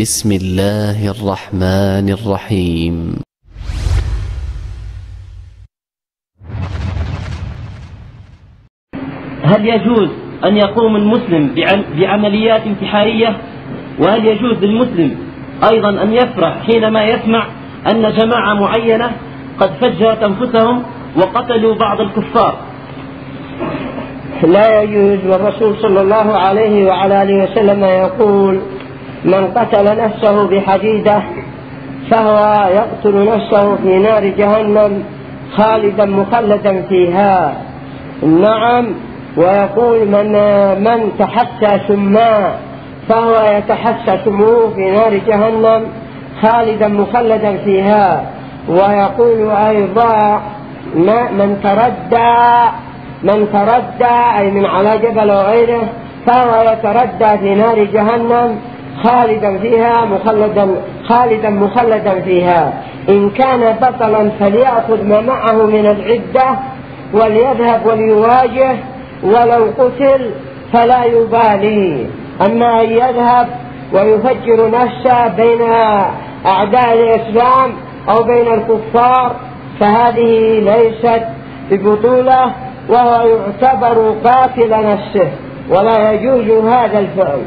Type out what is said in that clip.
بسم الله الرحمن الرحيم. هل يجوز أن يقوم المسلم بعمليات انتحارية؟ وهل يجوز للمسلم أيضا أن يفرح حينما يسمع أن جماعة معينة قد فجرت أنفسهم وقتلوا بعض الكفار؟ لا يجوز والرسول صلى الله عليه وعلى آله وسلم يقول من قتل نفسه بحديدة فهو يقتل نفسه في نار جهنم خالدا مخلدا فيها. نعم ويقول من من تحسى سماء فهو يتحسى سموه في نار جهنم خالدا مخلدا فيها. ويقول أيضا من تردى من تردى أي من على جبل وغيره فهو يتردى في نار جهنم خالدا فيها مخلدا خالدا مخلدا فيها. إن كان بطلا فليأخذ ما معه من العدة وليذهب وليواجه. ولو قتل فلا يبالي. أما أن يذهب ويفجر نفسه بين أعداء الإسلام أو بين الكفار فهذه ليست ببطولة وهو يعتبر قاتل نفسه. ولا يجوز هذا الفعل.